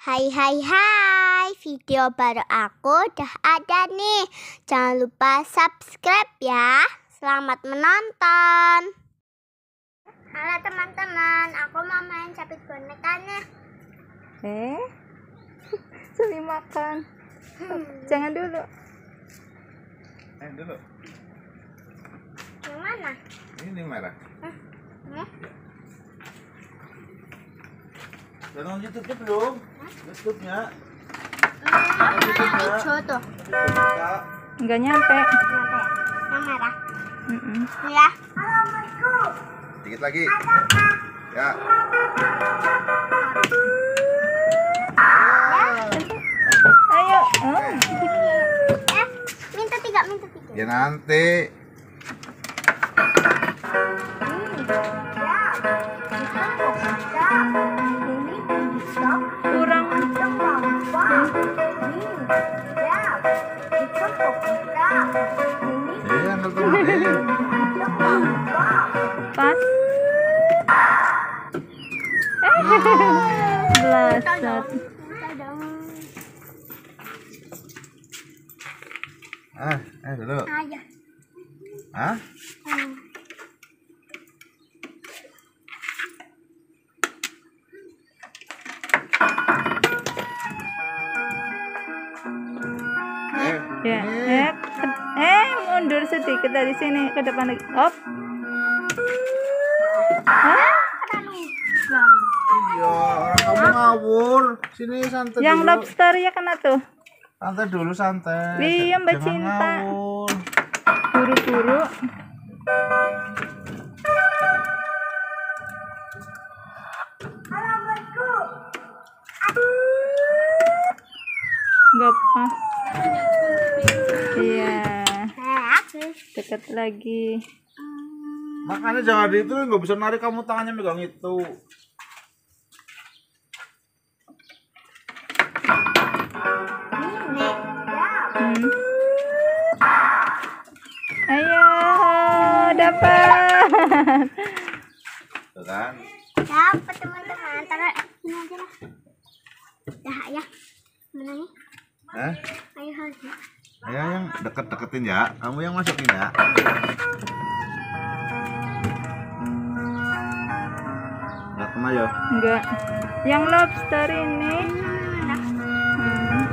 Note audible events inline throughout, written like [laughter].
Hai hai hai, video baru aku udah ada nih. Jangan lupa subscribe ya. Selamat menonton. Halo teman-teman, aku mau main capit bonekanya. Eh, [laughs] Suli makan. Jangan dulu. Eh dulu. Yang mana? Ini merah. Ini? YouTube belum? YouTube-nya. Yang hijau tuh. Buka. Enggak nyampe. Kenapa ya? Yang merah. Ya. Dikit lagi. Ya. Ayo. Oh. Eh, minta tiga, minta tiga. Ya nanti. Belasat. Ah, eh dulu. Ayah. Hah? Ya. Eh, eh, mundur sedikit dari sini ke depan lagi. Op. Hah? Iya, orang kamu ngawur. Sini santai Yang dulu. lobster ya kena tuh. Santai dulu santai. Iya, Mbak Jangan Cinta. Buru-buru. Enggak pas. Iya, dekat lagi. Makanya jangan di itu nggak bisa narik kamu tangannya megang itu. Hmm. Ayo, dapat. Tuh kan? Dapat teman-teman. Taruh ini aja lah. Dah ya. Mana nih? Eh? Ayo haji. Ayo yang deket-deketin ya. Kamu yang masukin ya. Datang ayo. Enggak. Yang lobster ini. Hmm.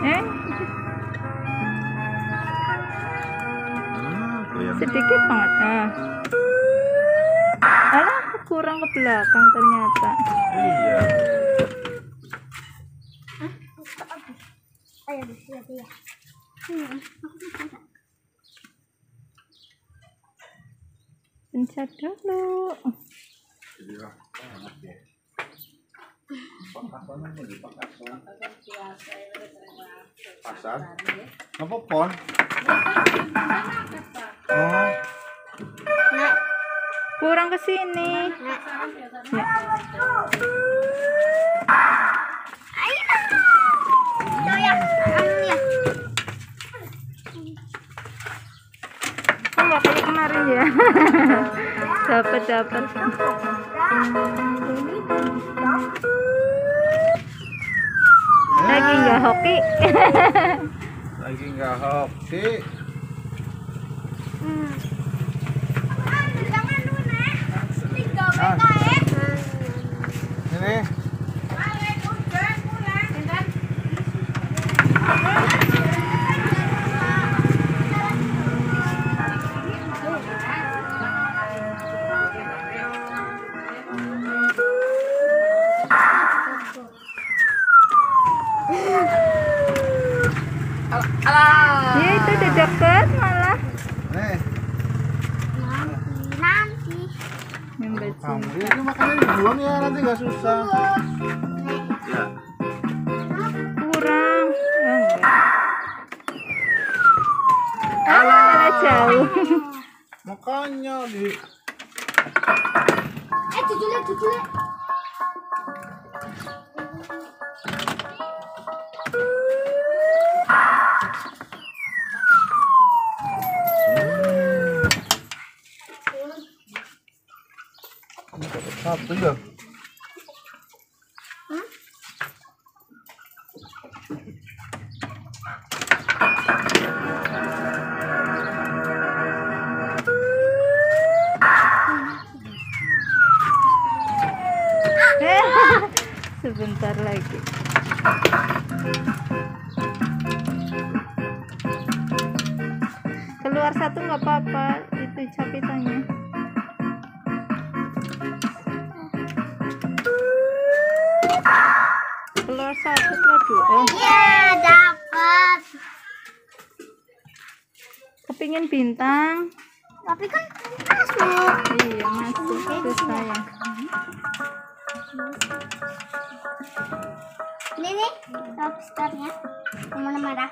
Eh, Hmm, yang sedikit banget. Nah. Alah, kurang ke belakang ternyata. iya. ayo habis ya ya. Hmm. Pencet dulu. Iya. Pakasan apa pon? Oh, Kurang ke sini. Ya. Kayak kemarin ya? [laughs] dapat dapat. Lagi nggak hoki. [laughs] lagi nggak hoki. Hmm. Jangan dulu, Nek. Tiga Cinta. ini makannya dibuang ya nanti nggak susah. Ya. Kurang. Enggak. Alah, jauh. Makanya di Eh, jujulnya, jujulnya. Satu ya. [laughs] Sebentar lagi. Keluar satu nggak apa-apa, itu capitannya. Dua. Eh, Ya, dapat. kepingin bintang. Tapi kan masuk. Iya, masuk itu sayang. Ini nih lobsternya. Warna merah.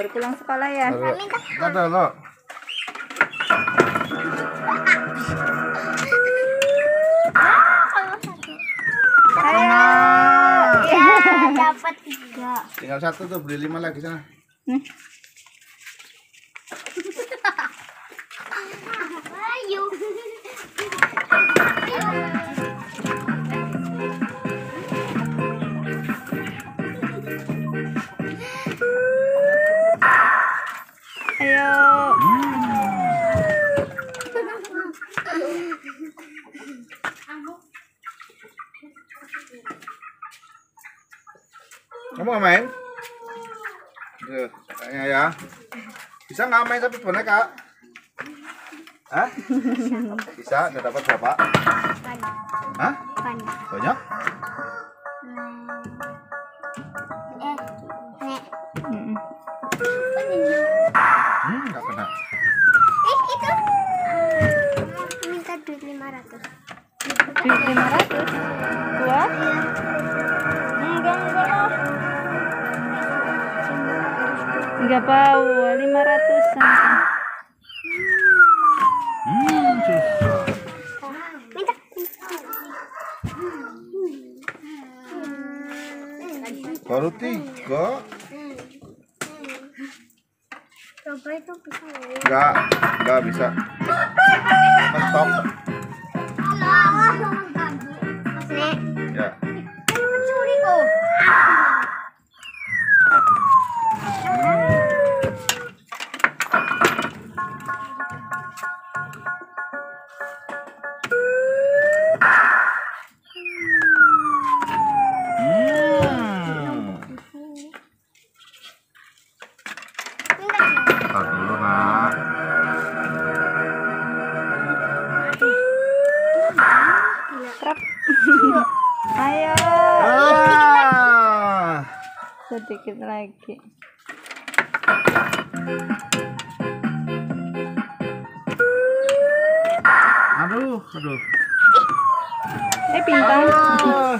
Baru pulang sekolah ya. Ada lo. Ayo. Ya, dapat tiga. Tinggal satu tuh beli lima lagi sana. Nih, Kamu nggak main? Tuh, kayaknya ya. Bisa nggak main tapi boneka? Hah? Bisa, udah dapat berapa? Banyak. Hah? Banyak. Banyak? Eh. Hmm, nggak kena. Eh, itu. Ah, minta duit 500. Duit 500. Dua? Enggak, enggak Tiga bau, lima ratusan. Hmm, Baru tiga. Coba itu bisa. Ya? Enggak, enggak bisa. Mentok. Sedikit lagi. Aduh, aduh. Eh. Ah.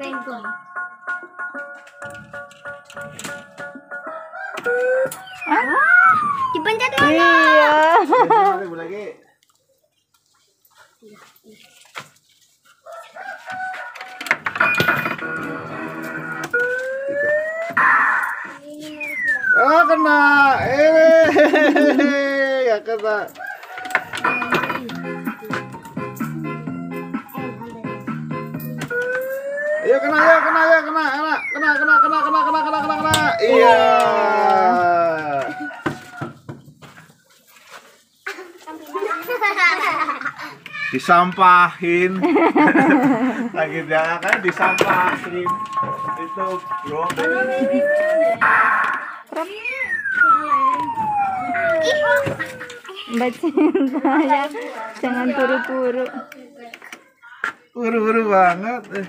Bengkong. Ah, Dipencet mana? iya. Lagi, Oh kena, eh, ya kena. Ayo kena, ayo kena, ayo kena, kena, kena, kena, kena, kena, kena, kena, kena, kena. Iya. Disampahin. [laughs] Lagi dia kan disampahin. Itu bro. Mbak Cinta ya, jangan buru-buru. Buru-buru banget. eh.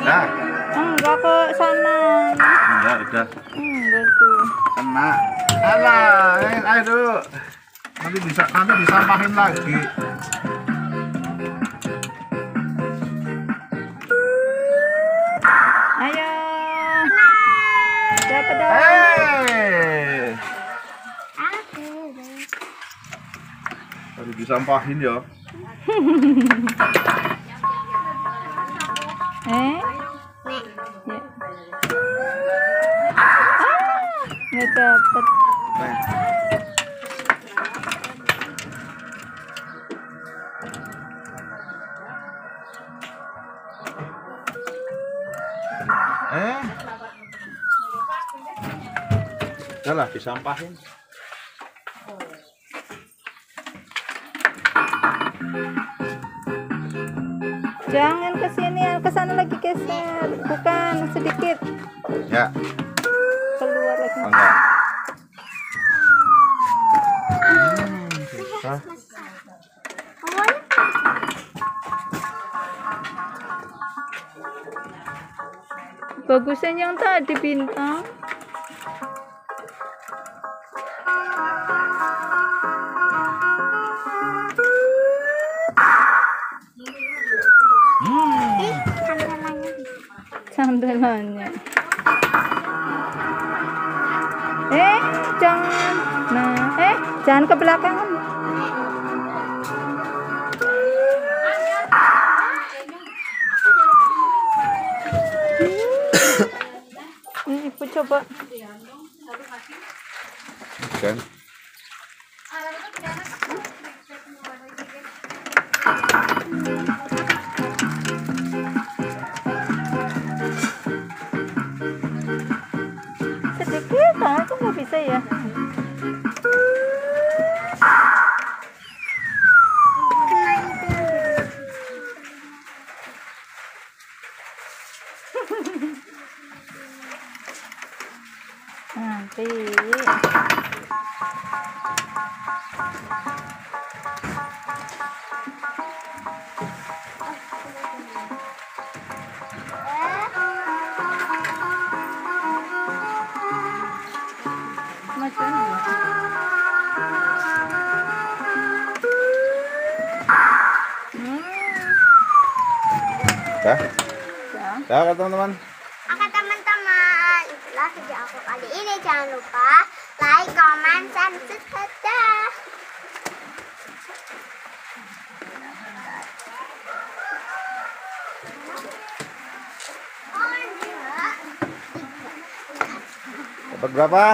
Nah, Enggak ke sana. enggak udah Enggak tuh. kena. Alah, ayo, ayo dulu. Nanti bisa nanti disampahin lagi. Tadi disampahin ya. [laughs] Eh? Ya. Ah, nggak dapat. Nih. Eh. Udah lah, disampahin. Jangan ke sini, ke sana lagi geser. Bukan sedikit Ya, keluar lagi. enggak. Hmm, susah. Awalnya Bagusan yang tadi bintang. Jangan. Nah, eh, jangan ke belakang. [coughs] [coughs] Ini ibu coba. Kan? Aku nggak bisa ya. Kena itu yang Nanti. Ya. Dah kan teman-teman? Oke teman-teman, itulah video aku kali ini. Jangan lupa like, comment, dan subscribe. Dah. Dapat berapa?